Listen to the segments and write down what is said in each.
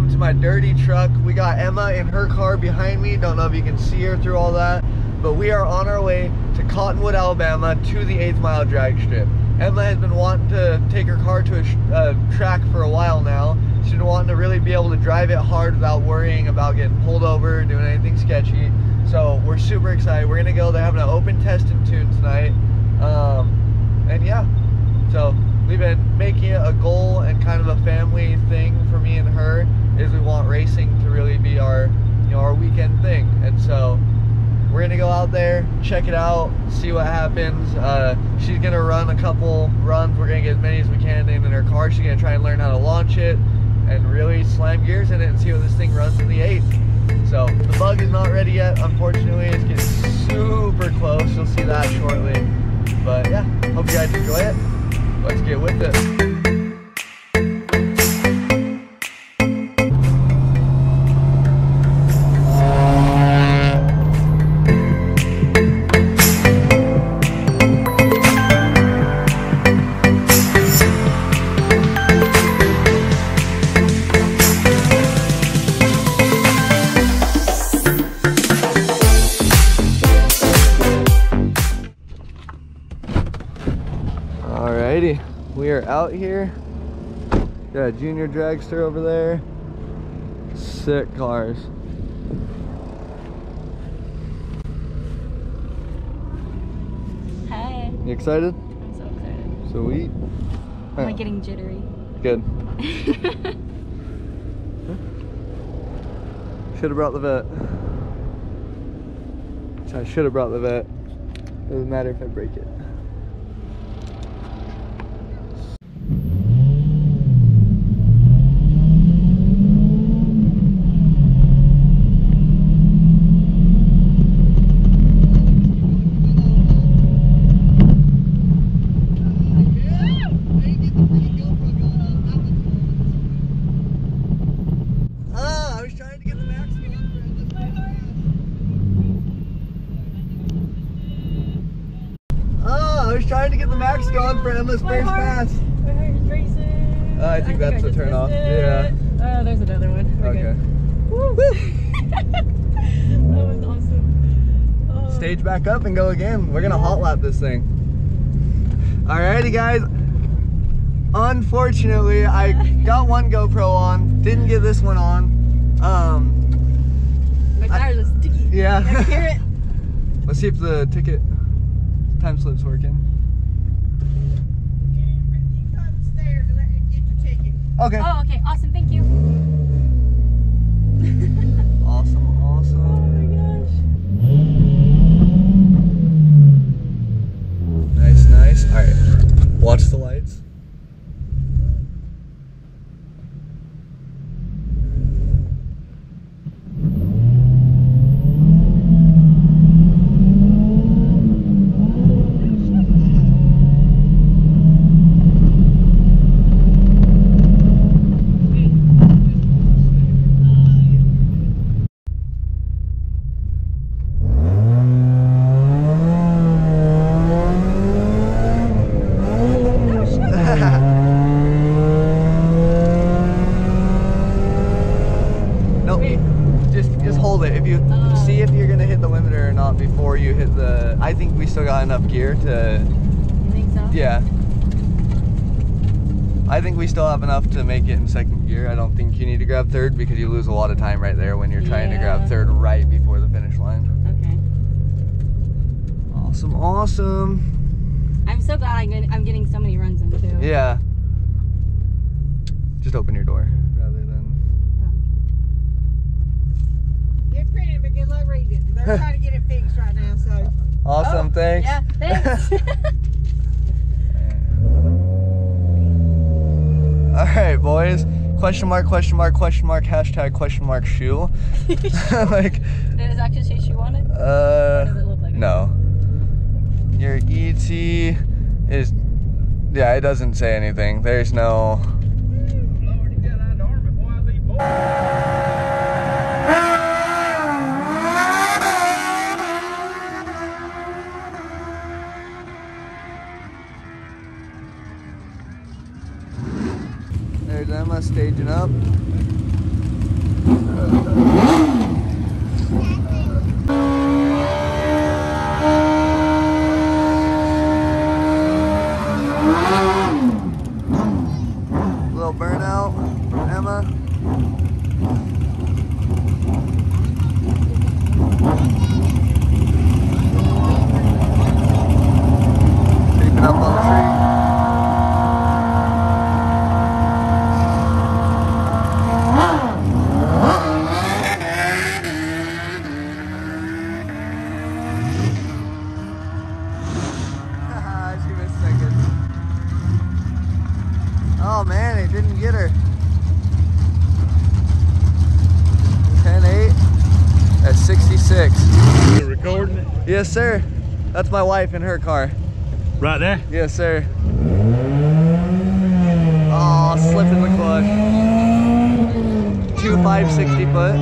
welcome to my dirty truck. We got Emma in her car behind me. Don't know if you can see her through all that, but we are on our way to Cottonwood, Alabama to the eighth mile drag strip. Emma has been wanting to take her car to a uh, track for a while now. She's been wanting to really be able to drive it hard without worrying about getting pulled over, doing anything sketchy. So we're super excited. We're gonna go. They're having an open test and tune tonight. Um, and yeah, so we've been making it a goal and kind of a family thing for me and her is we want racing to really be our you know our weekend thing. And so we're gonna go out there check it out see what happens. Uh, she's gonna run a couple runs. We're gonna get as many as we can in her car. She's gonna try and learn how to launch it and really slam gears in it and see what this thing runs in the eighth. So the bug is not ready yet unfortunately. It's getting super close. You'll see that shortly. But yeah hope you guys enjoy it. Let's get with it. Alrighty, we are out here. Got a junior dragster over there. Sick cars. Hi. You excited? I'm so excited. Sweet. I'm like getting jittery. Good. Should have brought the Vette. I should have brought the Vette. Doesn't matter if I break it. Oh, I was trying to get the max Oh, I was trying to get the max going for endless My heart. pass. My heart is racing. Uh, oh, I think that's I the turn off. it. Oh, there's another one. Okay. Woo. that was awesome. Oh. Stage back up and go again. We're gonna hot lap this thing. Alrighty, guys. Unfortunately, I got one GoPro on, didn't get this one on. Um, My tires are sticky. yeah. I hear it. Let's see if the ticket time slip's working. Okay. Oh, okay. Awesome. Thank you. Awesome, Oh awesome. my gosh. Nice, nice. Alright. Watch the lights. Nope. Just just hold it. If you Oh. see if you're gonna hit the limiter or not before you hit the. I think we still got enough gear to. You think so? Yeah. I think we still have enough to make it in second gear. I don't think you need to grab third because you lose a lot of time right there when you're trying to grab third right before the finish line. Okay. Awesome, awesome. I'm so glad I'm getting, I'm getting so many runs in too. Yeah. Just open your door rather than. But good luck reading it. They're trying to get it fixed right now, so. Awesome, Oh, thanks. Yeah. Thanks. All right, boys. Question mark, question mark, question mark, hashtag question mark shoe. like, Does it actually say she wanted? uh, Does it look like it? no. Your ET is, yeah, it doesn't say anything. There's no. Emma staging up. Little burnout up on the tree. she missed second. Oh man, it didn't get her. 10 8 at 66. You recording it? Yes, sir. That's my wife in her car. Right there? Yes, sir. Oh, slipping the clutch. Two five sixty foot.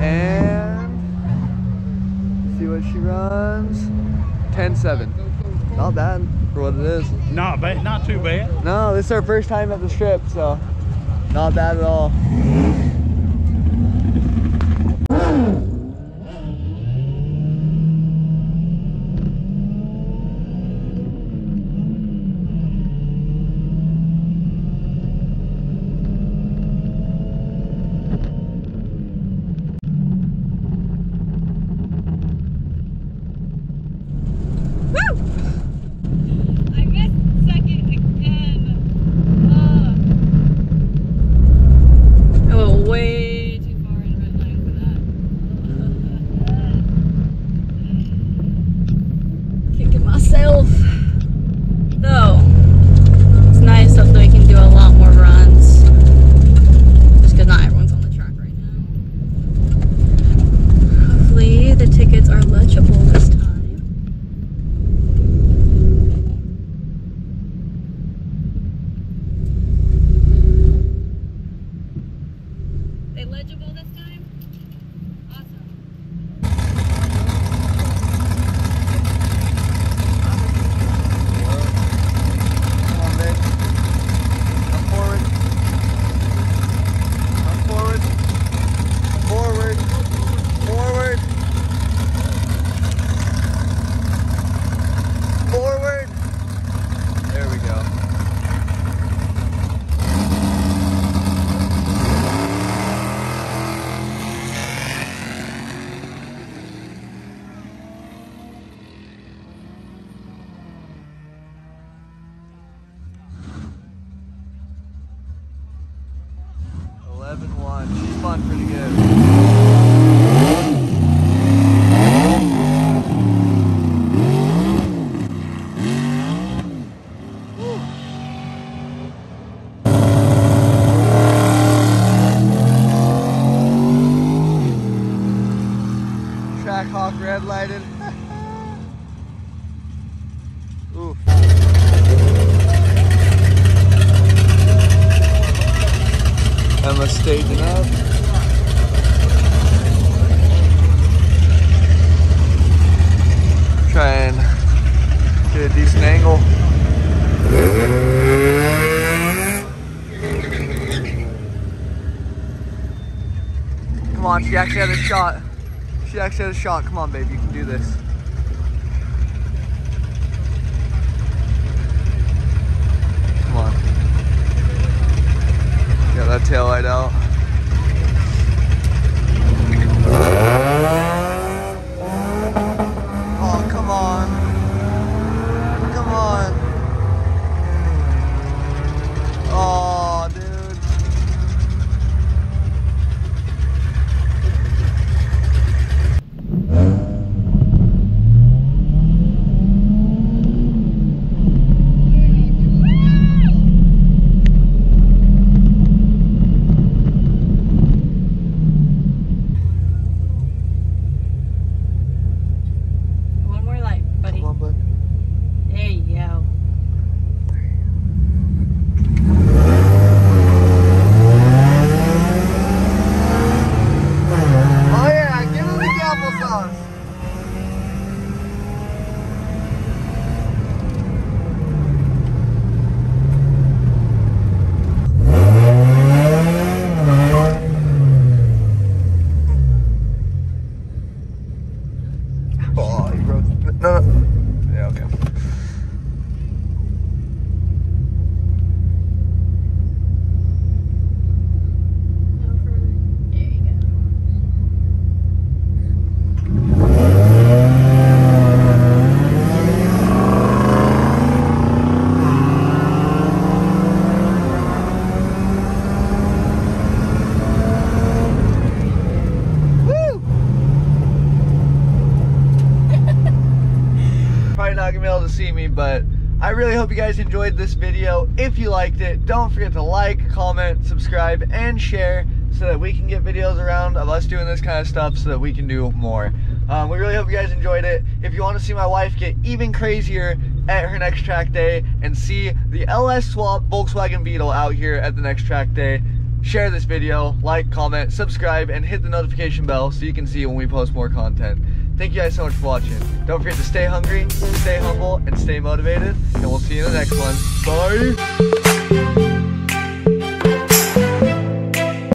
And see what she runs. 10-7. Not bad for what it is. Not bad, not too bad. No, this is our first time at the strip, so not bad at all. Staging up. Try and get a decent angle. Come on, she actually had a shot. She actually had a shot. Come on, babe, you can do this. Come on. Got that tail light out. Oh, come on. Come on. Oh, dude. One more light, buddy. Come on, bud. There you go. Oh yeah, give him the applesauce. Okay. No further. There you go. Woo! Probably not gonna be able to see me, but I really hope you guys enjoyed this video. If you liked it, don't forget to like, comment, subscribe, and share so that we can get videos around of us doing this kind of stuff so that we can do more. Um, we really hope you guys enjoyed it. If you want to see my wife get even crazier at her next track day and see the LS Swap Volkswagen Beetle out here at the next track day, share this video, like, comment, subscribe, and hit the notification bell so you can see when we post more content. Thank you guys so much for watching. Don't forget to stay hungry, stay humble, and stay motivated. And we'll see you in the next one. Bye!